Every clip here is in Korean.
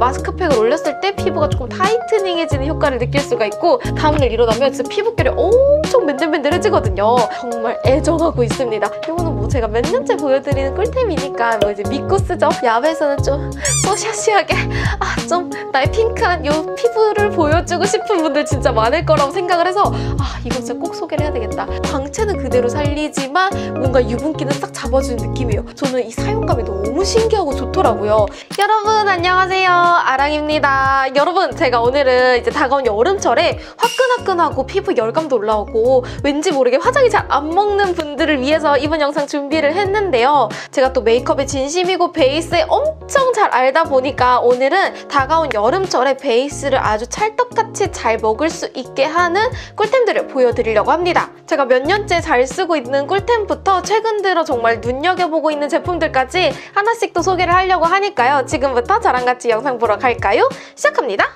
마스크팩을 올렸을 때 피부가 조금 타이트닝해지는 효과를 느낄 수가 있고 다음날 일어나면 진짜 피부결이 엄청 맨들맨들해지거든요. 정말 애정하고 있습니다. 이거는 뭐 제가 몇 년째 보여드리는 꿀템이니까 뭐 이제 믿고 쓰죠. 야외에서는 좀 뽀샤시하게 아 좀 나의 핑크한 이 피부를 보여주고 싶은 분들 진짜 많을 거라고 생각을 해서 아 이거 진짜 꼭 소개를 해야 되겠다. 광채는 그대로 살리지만 뭔가 유분기는 싹 잡아주는 느낌이에요. 저는 이 사용감이 너무 신기하고 좋더라고요. 여러분 안녕하세요. 아랑입니다. 여러분 제가 오늘은 이제 다가온 여름철에 화끈화끈하고 피부 열감도 올라오고 왠지 모르게 화장이 잘 안 먹는 분들을 위해서 이번 영상 준비 를 했는데요. 제가 또 메이크업에 진심이고 베이스에 엄청 잘 알다 보니까 오늘은 다가온 여름철에 베이스를 아주 찰떡같이 잘 먹을 수 있게 하는 꿀템들을 보여드리려고 합니다. 제가 몇 년째 잘 쓰고 있는 꿀템부터 최근 들어 정말 눈여겨보고 있는 제품들까지 하나씩 또 소개를 하려고 하니까요. 지금부터 저랑 같이 영상 보러 갈까요? 시작합니다.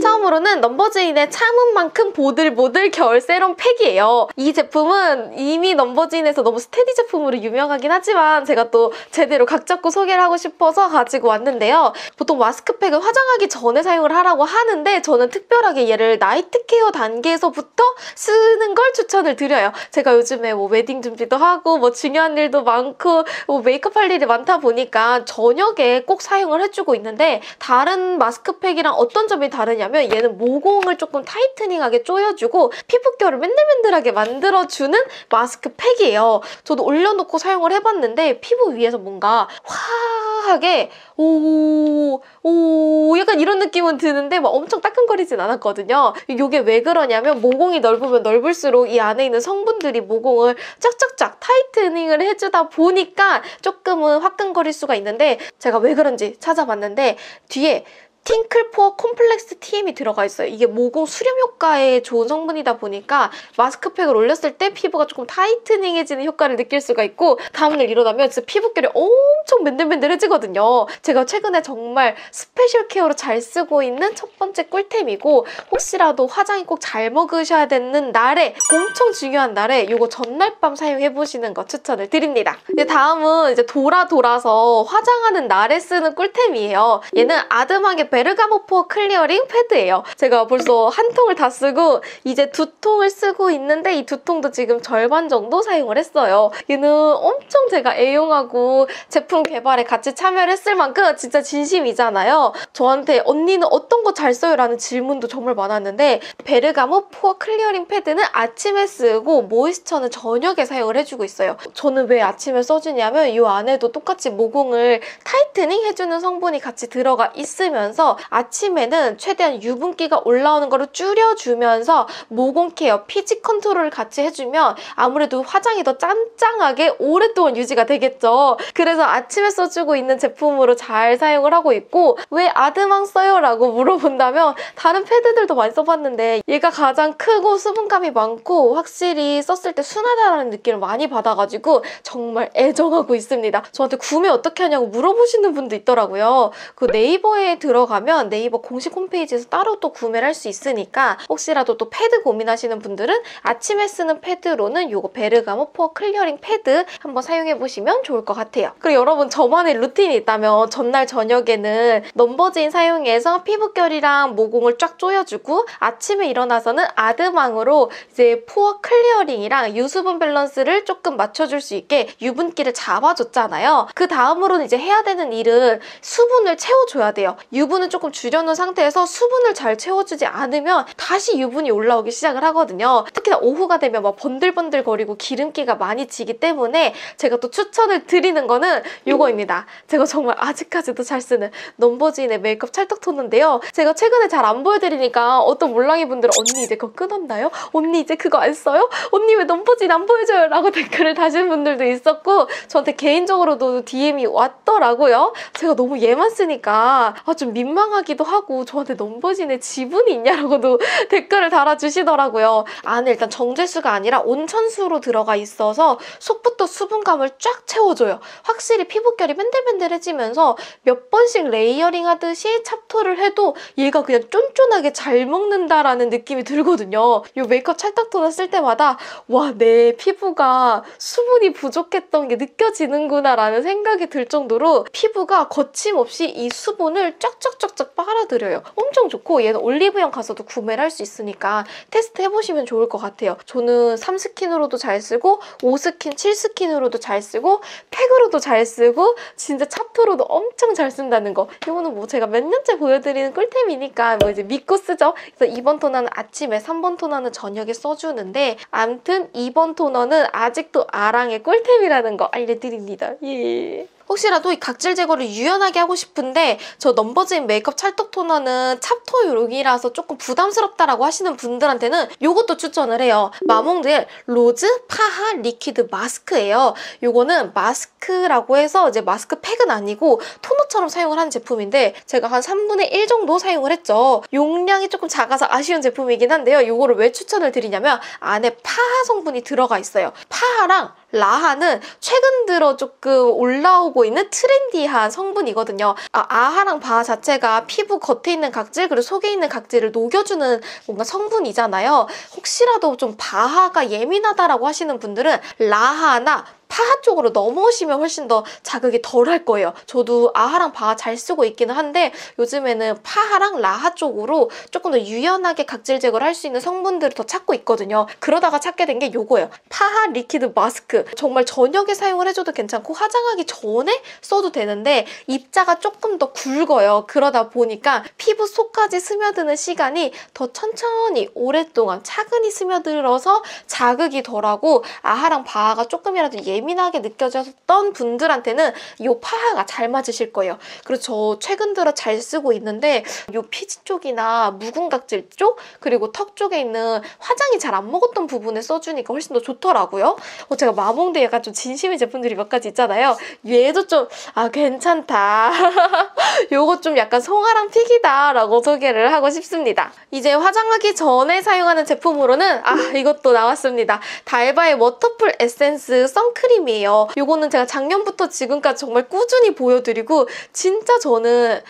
처음으로는 넘버즈인의 참은 만큼 보들보들 겨울 세럼 팩이에요. 이 제품은 이미 넘버즈인에서 너무 steady 제품으로 유명하긴 하지만 제가 또 제대로 각 잡고 소개를 하고 싶어서 가지고 왔는데요. 보통 마스크팩은 화장하기 전에 사용을 하라고 하는데 저는 특별하게 얘를 night care 단계에서부터 쓰는 걸 추천을 드려요. 제가 요즘에 뭐 웨딩 준비도 하고 뭐 중요한 일도 많고 뭐 메이크업 할 일이 많다 보니까 저녁에 꼭 사용을 해주고 있는데 다른 마스크팩이랑 어떤 점이 다르냐 뭐냐면 얘는 모공을 조금 tightening하게 조여주고 피부결을 맨들맨들하게 만들어주는 마스크팩이에요. 저도 올려놓고 사용을 해봤는데 피부 위에서 뭔가 화하게 오, 오 약간 이런 느낌은 드는데 막 엄청 따끔거리진 않았거든요. 이게 왜 그러냐면 모공이 넓으면 넓을수록 이 안에 있는 성분들이 모공을 쫙쫙쫙 타이트닝을 해주다 보니까 조금은 화끈거릴 수가 있는데 제가 왜 그런지 찾아봤는데 뒤에 팅클포어 콤플렉스 TM이 들어가 있어요. 이게 모공 수렴 효과에 좋은 성분이다 보니까 마스크팩을 올렸을 때 피부가 조금 tightening해지는 효과를 느낄 수가 있고 다음날 일어나면 진짜 피부결이 엄청 맨들맨들해지거든요. 제가 최근에 정말 special care로 잘 쓰고 있는 첫 번째 꿀템이고 혹시라도 화장이 꼭 잘 먹으셔야 되는 날에 엄청 중요한 날에 이거 전날 밤 사용해보시는 거 추천을 드립니다. 이제 다음은 이제 돌아 돌아서 화장하는 날에 쓰는 꿀템이에요. 얘는 아드망의 베르가모 pore clearing 패드예요. 제가 벌써 한 통을 다 쓰고 이제 두 통을 쓰고 있는데 이 두 통도 지금 절반 정도 사용을 했어요. 얘는 엄청 제가 애용하고 제품 개발에 같이 참여를 했을 만큼 진짜 진심이잖아요. 저한테 언니는 어떤 거 잘 써요? 라는 질문도 정말 많았는데 베르가모 pore clearing 패드는 아침에 쓰고 moisture는 저녁에 사용을 해주고 있어요. 저는 왜 아침에 써주냐면 이 안에도 똑같이 모공을 tightening 해주는 성분이 같이 들어가 있으면서 하면서 아침에는 최대한 유분기가 올라오는 거를 줄여주면서 모공 care, 피지 컨트롤을 같이 해주면 아무래도 화장이 더 짱짱하게 오랫동안 유지가 되겠죠. 그래서 아침에 써주고 있는 제품으로 잘 사용을 하고 있고 왜 아드망 써요? 라고 물어본다면 다른 패드들도 많이 써봤는데 얘가 가장 크고 수분감이 많고 확실히 썼을 때 순하다는 느낌을 많이 받아가지고 정말 애정하고 있습니다. 저한테 구매 어떻게 하냐고 물어보시는 분도 있더라고요. 그 네이버에 들어가 들어가면 네이버 공식 홈페이지에서 따로 또 구매를 할 수 있으니까 혹시라도 또 패드 고민하시는 분들은 아침에 쓰는 패드로는 이거 베르가모 pore clearing 패드 한번 사용해보시면 좋을 것 같아요. 그리고 여러분 저만의 루틴이 있다면 전날 저녁에는 넘버즈인 사용해서 피부결이랑 모공을 쫙 조여주고 아침에 일어나서는 아드망으로 이제 pore clearing이랑 유수분 밸런스를 조금 맞춰줄 수 있게 유분기를 잡아줬잖아요. 그 다음으로는 이제 해야 되는 일은 수분을 채워줘야 돼요. 유분 유분은 조금 줄여놓은 상태에서 수분을 잘 채워주지 않으면 다시 유분이 올라오기 시작을 하거든요. 특히나 오후가 되면 막 번들번들거리고 기름기가 많이 지기 때문에 제가 또 추천을 드리는 거는 이거입니다. 제가 정말 아직까지도 잘 쓰는 넘버즈인의 메이크업 찰떡 톤인데요. 제가 최근에 잘 안 보여드리니까 어떤 몰랑이 분들은 언니 이제 그거 끊었나요? 언니 이제 그거 안 써요? 언니 왜 넘버즈인 안 보여줘요? 라고 댓글을 다신 분들도 있었고 저한테 개인적으로도 DM이 왔더라고요. 제가 너무 얘만 쓰니까 아, 좀 민망 민망하기도 하고 저한테 넘버진의 지분이 있냐라고도 댓글을 달아주시더라고요. 안에 일단 정제수가 아니라 온천수로 들어가 있어서 속부터 수분감을 쫙 채워줘요. 확실히 피부결이 맨들맨들해지면서 몇 번씩 layering 하듯이 찹토를 해도 얘가 그냥 쫀쫀하게 잘 먹는다라는 느낌이 들거든요. 이 메이크업 찰떡토너 쓸 때마다 와 내 피부가 수분이 부족했던 게 느껴지는구나 라는 생각이 들 정도로 피부가 거침없이 이 수분을 쫙쫙 쫙쫙 추천드려요. 엄청 좋고 얘는 올리브영 가서도 구매를 할 수 있으니까 테스트 해보시면 좋을 것 같아요. 저는 3스킨으로도 잘 쓰고 5스킨, 7스킨으로도 잘 쓰고 팩으로도 잘 쓰고 진짜 찹토로도 엄청 잘 쓴다는 거. 이거는 뭐 제가 몇 년째 보여드리는 꿀템이니까 뭐 이제 믿고 쓰죠. 그래서 2번 토너는 아침에, 3번 토너는 저녁에 써주는데 암튼 2번 토너는 아직도 아랑의 꿀템이라는 거 알려드립니다. 예. 혹시라도 이 각질 제거를 유연하게 하고 싶은데 저 넘버즈인 메이크업 찰떡 토너는 찹토용이라서 조금 부담스럽다라고 하시는 분들한테는 이것도 추천을 해요. 마몽드의 rose 파하 liquid 마스크예요. 이거는 마스크라고 해서 이제 마스크 팩은 아니고 토너처럼 사용을 하는 제품인데 제가 한 3분의 1 정도 사용을 했죠. 용량이 조금 작아서 아쉬운 제품이긴 한데요. 이거를 왜 추천을 드리냐면 안에 파하 성분이 들어가 있어요. 파하랑 라하는 최근 들어 조금 올라오고 있는 trendy한 성분이거든요. 아, 아하랑 바하 자체가 피부 겉에 있는 각질 그리고 속에 있는 각질을 녹여주는 뭔가 성분이잖아요. 혹시라도 좀 바하가 예민하다라고 하시는 분들은 라하나 파하 쪽으로 넘어오시면 훨씬 더 자극이 덜할 거예요. 저도 아하랑 바하 잘 쓰고 있기는 한데 요즘에는 파하랑 라하 쪽으로 조금 더 유연하게 각질 제거를 할 수 있는 성분들을 더 찾고 있거든요. 그러다가 찾게 된 게 요거예요. 파하 liquid 마스크. 정말 저녁에 사용을 해줘도 괜찮고 화장하기 전에 써도 되는데 입자가 조금 더 굵어요. 그러다 보니까 피부 속까지 스며드는 시간이 더 천천히 오랫동안 차근히 스며들어서 자극이 덜하고 아하랑 바하가 조금이라도 예민 예민하게 느껴졌던 분들한테는 이 파하가 잘 맞으실 거예요. 그리고 저 최근 들어 잘 쓰고 있는데 이 피지 쪽이나 묵은 각질 쪽 그리고 턱 쪽에 있는 화장이 잘 안 먹었던 부분에 써주니까 훨씬 더 좋더라고요. 어, 제가 마몽드 약간 좀 진심인 제품들이 몇 가지 있잖아요. 얘도 좀 아 괜찮다. 요거 좀 약간 송아랑 pick이다 라고 소개를 하고 싶습니다. 이제 화장하기 전에 사용하는 제품으로는 아 이것도 나왔습니다. 달바의 waterfull 에센스 선크림 크림이에요. 이거는 제가 작년부터 지금까지 정말 꾸준히 보여드리고 진짜 저는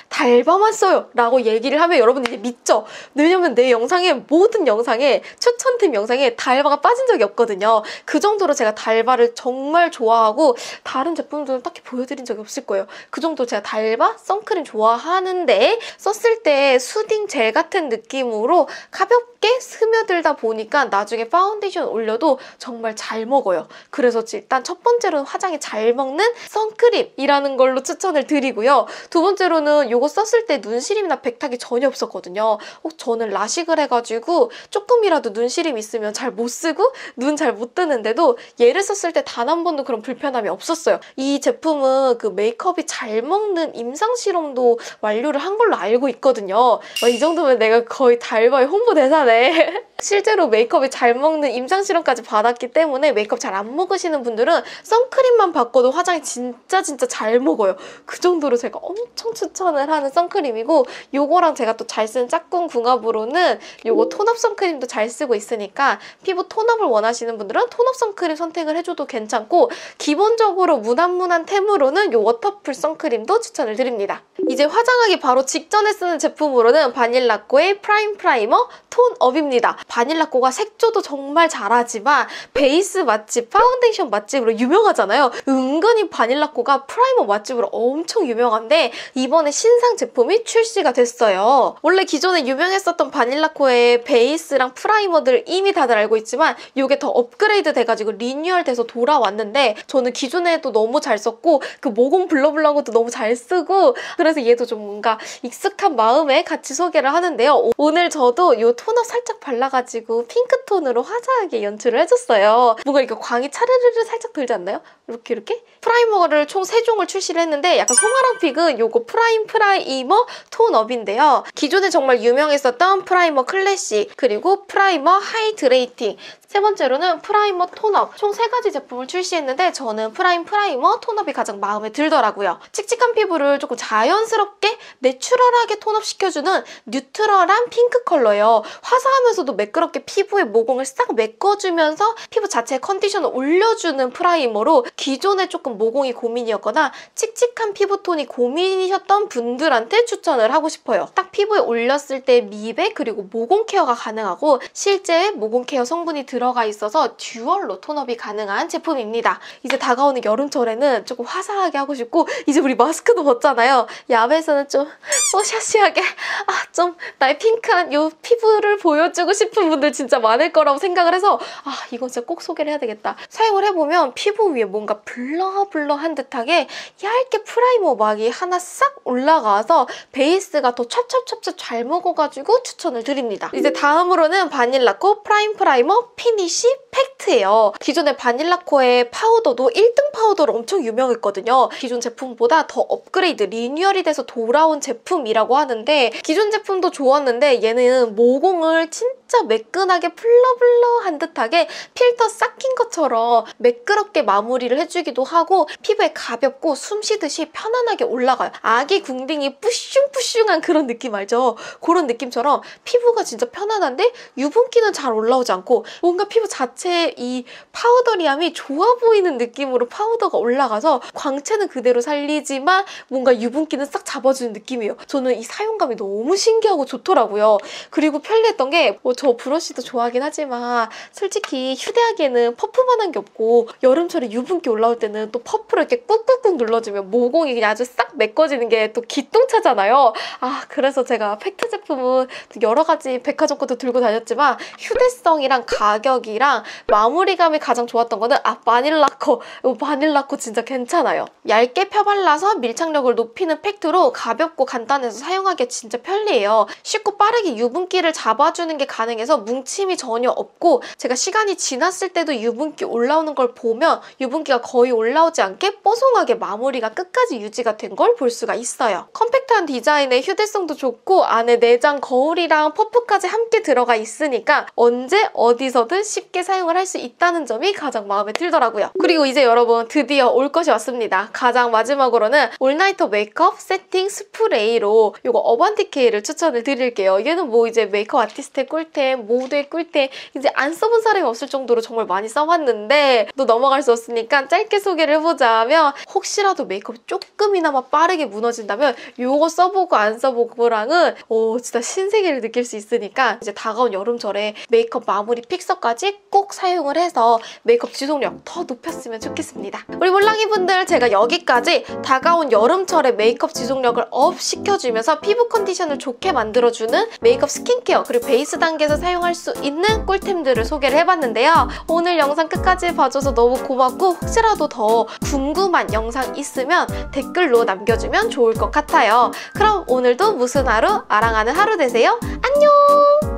써요 라고 얘기를 하면 여러분들이 믿죠? 왜냐면 내 영상에 모든 영상에 추천템 영상에 달바가 빠진 적이 없거든요. 그 정도로 제가 달바를 정말 좋아하고 다른 제품들은 딱히 보여드린 적이 없을 거예요. 그 정도 제가 달바 선크림 좋아하는데 썼을 때 soothing 젤 같은 느낌으로 가볍게 스며들다 보니까 나중에 파운데이션 올려도 정말 잘 먹어요. 그래서 일단 첫 번째로는 화장이 잘 먹는 선크림이라는 걸로 추천을 드리고요. 두 번째로는 이거 썼을 때 눈시림이나 백탁이 전혀 없었거든요. 혹 저는 라식을 해가지고 조금이라도 눈시림 있으면 잘 못 쓰고 눈 잘 못 뜨는데도 얘를 썼을 때 단 한 번도 그런 불편함이 없었어요. 이 제품은 그 메이크업이 잘 먹는 임상 실험도 완료를 한 걸로 알고 있거든요. 어, 이 정도면 내가 거의 달바의 홍보 대사네. 실제로 메이크업이 잘 먹는 임상 실험까지 받았기 때문에 메이크업 잘 안 먹으시는 분들은 선크림만 바꿔도 화장이 진짜 진짜 잘 먹어요. 그 정도로 제가 엄청 추천을 하는 선크림이고 요거랑 제가 또 잘 쓰는 짝꿍 궁합으로는 요거 tone-up 선크림도 잘 쓰고 있으니까 피부 tone-up을 원하시는 분들은 tone-up 선크림 선택을 해줘도 괜찮고 기본적으로 무난무난 템으로는 요 waterful 선크림도 추천을 드립니다. 이제 화장하기 바로 직전에 쓰는 제품으로는 바닐라코의 prime primer tone-up입니다. 바닐라코가 색조도 정말 잘하지만 베이스 맛집, 파운데이션 맛집으로 유명하잖아요. 은근히 바닐라코가 primer 맛집으로 엄청 유명한데 이번에 신상 제품이 출시가 됐어요. 원래 기존에 유명했었던 바닐라코의 베이스랑 primer들 이미 다들 알고 있지만 이게 더 업그레이드 돼가지고 리뉴얼 돼서 돌아왔는데 저는 기존에도 너무 잘 썼고 그 모공 blur blur한 것도 너무 잘 쓰고 그래서 얘도 좀 뭔가 익숙한 마음에 같이 소개를 하는데요. 오늘 저도 이 tone-up 살짝 발라가지고 핑크톤으로 화사하게 연출을 해줬어요. 뭔가 이렇게 광이 차르르르 살짝 돌지 않나요? 이렇게 이렇게? primer를 총 3종을 출시를 했는데 약간 송아랑 pick은 요거 prime primer tone-up인데요. 기존에 정말 유명했었던 primer classic 그리고 primer hydrating 세 번째로는 primer tone-up 총 세 가지 제품을 출시했는데 저는 prime primer tone-up이 가장 마음에 들더라고요. 칙칙한 피부를 조금 자연스럽게 natural하게 tone-up 시켜주는 neutral한 핑크 컬러예요. 화사하면서도 매끄럽게 피부의 모공을 싹 메꿔주면서 피부 자체의 컨디션을 올려주는 primer로 기존에 조금 모공이 고민이었거나 칙칙한 피부톤이 고민이셨던 분들한테 추천을 하고 싶어요. 딱 피부에 올렸을 때 미백 그리고 모공 care가 가능하고 실제 모공 care 성분이 들어가 있어서 dual로 tone-up이 가능한 제품입니다. 이제 다가오는 여름철에는 조금 화사하게 하고 싶고 이제 우리 마스크도 벗잖아요. 야외에서는 좀 뽀샤시하게 아 좀 나의 핑크한 요 피부를 보여주고 싶은 분들 진짜 많을 거라고 생각을 해서 아 이건 진짜 꼭 소개를 해야 되겠다. 사용을 해보면 피부 위에 뭔가 blur blur한 듯하게 얇게 primer 막이 하나 싹 올라가서 베이스가 더 찹찹찹찹 잘 먹어가지고 추천을 드립니다. 이제 다음으로는 바닐라코 prime primer finish 팩트예요. 기존의 바닐라코의 파우더도 1등 파우더로 엄청 유명했거든요. 기존 제품보다 더 업그레이드, 리뉴얼이 돼서 돌아온 제품이라고 하는데 기존 제품도 좋았는데 얘는 모공을 진짜 매끈하게 blur blur한 듯하게 필터 싹 낀 것처럼 매끄럽게 마무리를 해주기도 하고 피부에 가볍고 숨 쉬듯이 편안하게 올라가요. 아기 궁딩이 뿌슝뿌슝한 그런 느낌 알죠? 그런 느낌처럼 피부가 진짜 편안한데 유분기는 잘 올라오지 않고 뭔가 피부 자체의 이 powdery함이 좋아 보이는 느낌으로 파우더가 올라가서 광채는 그대로 살리지만 뭔가 유분기는 싹 잡아주는 느낌이에요. 저는 이 사용감이 너무 신기하고 좋더라고요. 그리고 편리했던 게 저 뭐 브러쉬도 좋아하긴 하지만 솔직히 휴대하기에는 퍼프만한 게 없고 여름철에 유분기 올라올 때는 또 퍼프를 이렇게 꾹꾹꾹 눌러주면 모공이 그냥 아주 싹 메꿔지는 게 또 기똥차잖아요. 아 그래서 제가 팩트 제품은 여러 가지 백화점 것도 들고 다녔지만 휴대성이랑 가격이랑 마무리감이 가장 좋았던 거는 아 바닐라코 바닐라코 진짜 괜찮아요. 얇게 펴발라서 밀착력을 높이는 팩트로 가볍고 간단해서 사용하기 진짜 편리해요. 쉽고 빠르게 유분기를 잡아주는 게 가능해서 뭉침이 전혀 없고 제가 시간이 지났을 때도 유분기 올라오는 걸 보면 유분기가 거의 올라오지 않게 뽀송하게 마무리가 끝까지 유지가 된 걸 볼 수가 있어요. 컴팩트한 디자인에 휴대성도 좋고 안에 내장 거울이랑 퍼프까지 함께 들어가 있으니까 언제 어디서든 쉽게 사용을 할 수 있다는 점이 가장 마음에 들더라고요. 그리고 이제 여러분 드디어 올 것이 왔습니다. 가장 마지막으로는 all nighter 메이크업 세팅 스프레이로 이거 Urban Decay를 추천을 드릴게요. 얘는 뭐 이제 메이크업 아티스트의 꿀템, 모두의 꿀템 이제 안 써본 사람이 없을 정도로 정말 많이 써봤는데 또 넘어갈 수 없으니까 짧게 소개를 해보자면 혹시라도 메이크업 조금이나마 빠르게 무너진다면 이거 써보고 안 써보고랑은 오 진짜 신세계를 느낄 수 있으니까 이제 다가온 여름철에 메이크업 마무리 fixer까지 꼭 사용을 해서 메이크업 지속력 더 높였으면 좋겠습니다. 우리 몰랑이 분들 제가 여기까지 다가온 여름철에 메이크업 지속력을 up 시켜주면서 피부 컨디션을 좋게 만들어주는 메이크업 스킨케어 그리고 베이스 단계에서 사용할 수 있는 꿀템들을 소개를 해봤는데요. 오늘 영상 끝까지 봐줘서 너무 고맙고 혹시라도 더 궁금한 영상 있으면 댓글로 남겨주면 좋을 것 같아요. 그럼 오늘도 무슨 하루? 아랑하는 하루 되세요. 안녕!